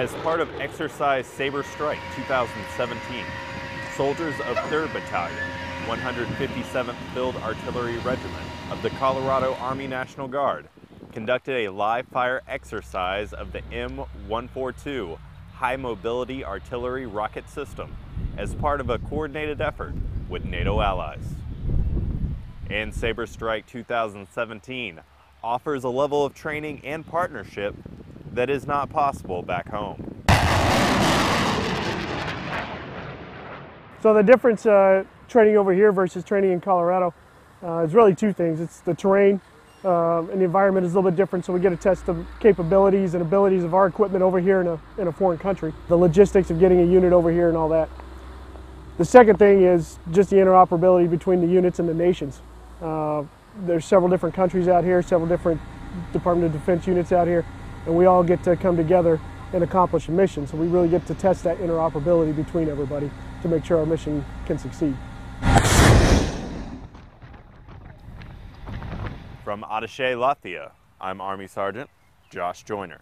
As part of Exercise Saber Strike 2017, soldiers of 3rd Battalion, 157th Field Artillery Regiment of the Colorado Army National Guard conducted a live fire exercise of the M142 High Mobility Artillery Rocket System as part of a coordinated effort with NATO allies. And Saber Strike 2017 offers a level of training and partnership that is not possible back home. So the difference uh, training over here versus training in Colorado uh, is really two things. It's the terrain um, and the environment is a little bit different, so we get to test the capabilities and abilities of our equipment over here in a, in a foreign country, the logistics of getting a unit over here and all that. The second thing is just the interoperability between the units and the nations. Uh, there's several different countries out here, several different Department of Defense units out here, and we all get to come together and accomplish a mission. So we really get to test that interoperability between everybody to make sure our mission can succeed. From Adazi Latvia, I'm Army Sergeant Josh Joyner.